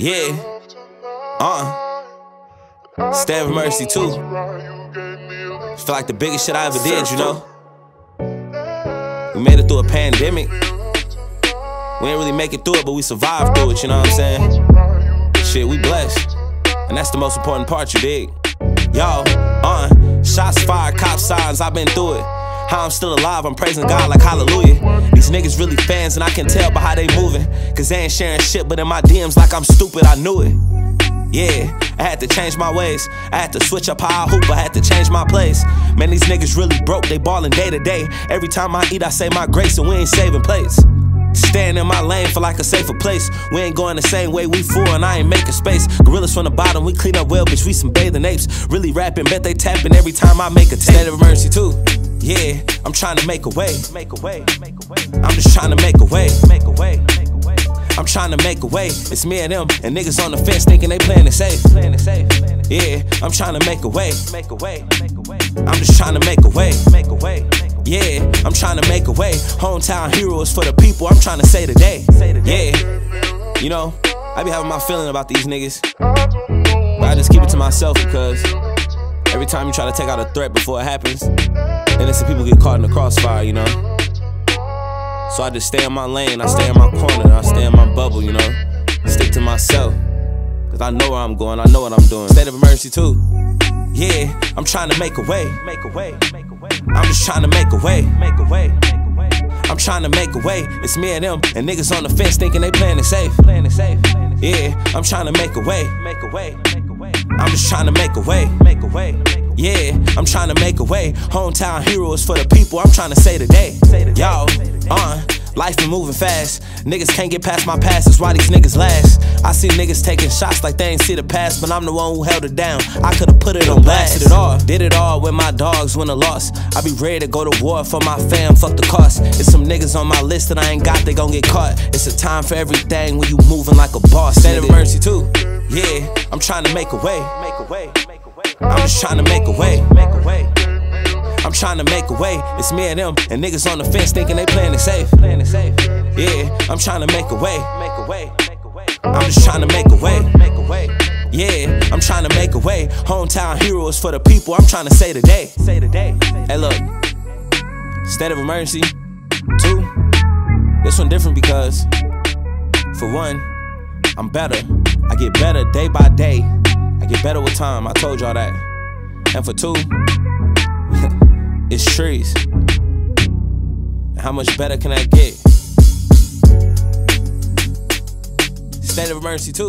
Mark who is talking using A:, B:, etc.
A: Yeah. Uh. State of Mercy too. Feel like the biggest shit I ever did, you know. We made it through a pandemic. We ain't really make it through it, but we survived through it, you know what I'm saying? Shit, we blessed. And that's the most important part, you dig? Y'all, uh, shots fired, cop signs, I've been through it. How I'm still alive, I'm praising God like hallelujah. These niggas really fans, and I can tell by how they moving. Cause they ain't sharing shit, but in my DMs like I'm stupid, I knew it. Yeah, I had to change my ways. I had to switch up how I hoop. I had to change my place. Man, these niggas really broke. They ballin' day to day. Every time I eat, I say my grace, and we ain't saving plates. Staying in my lane for like a safer place. We ain't going the same way we full, and I ain't making space. Gorillas from the bottom, we clean up well, bitch. We some bathing apes. Really rapping, bet they tapping every time I make a tape. State of emergency too. Yeah, I'm trying to make a way. Make a way. I'm just trying to make a way. Make a way. I'm trying to make a way. It's me and them, and niggas on the fence thinking they playing it safe. Playing it safe. Yeah, I'm trying to make a way. Make a way. Make a way. I'm just trying to make a way. Make a way. Yeah, I'm trying to make a way. Hometown heroes for the people. I'm trying to say today. Yeah, you know, I be having my feeling about these niggas, but I just keep it to myself because every time you try to take out a threat before it happens, innocent people get caught in the crossfire. You know. So I just stay in my lane, I stay in my corner, I stay in my bubble, you know. Stick to myself. Cause I know where I'm going, I know what I'm doing. State of emergency too. Yeah, I'm trying to make a way. Make a way. I'm just trying to make a way. Make a way. Make a way. I'm trying to make a way. It's me and them, and niggas on the fence thinking they playing it safe. Playing it safe. Yeah, I'm trying to make a way. Make a way. Make a way. I'm just trying to make a way. Make a way. Yeah, I'm trying to make a way. Hometown heroes for the people. I'm trying to say today. Y'all, uh, life been moving fast. Niggas can't get past my past. That's why these niggas last. I see niggas taking shots like they ain't see the past, but I'm the one who held it down. I could've put it on blast. Did it all. Did it all with my dogs when a loss. I be ready to go to war for my fam. Fuck the cost. It's some niggas on my list that I ain't got. They gon' get caught. It's a time for everything when you moving like a boss. State of mercy too. Yeah, I'm trying to make a way. I'm just trying to make a way. I'm trying to make a way. It's me and them, and niggas on the fence thinking they playing it safe. Yeah, I'm trying to make a way. I'm just trying to make a way. Make a way. Yeah, I'm trying to make a way. Hometown heroes for the people. I'm trying to say today. Say today. Hey, look. State of emergency. Two. This one different because, for one, I'm better. I get better day by day. I get better with time. I told y'all that. And for two, it's trees. How much better can I get? State of emergency too.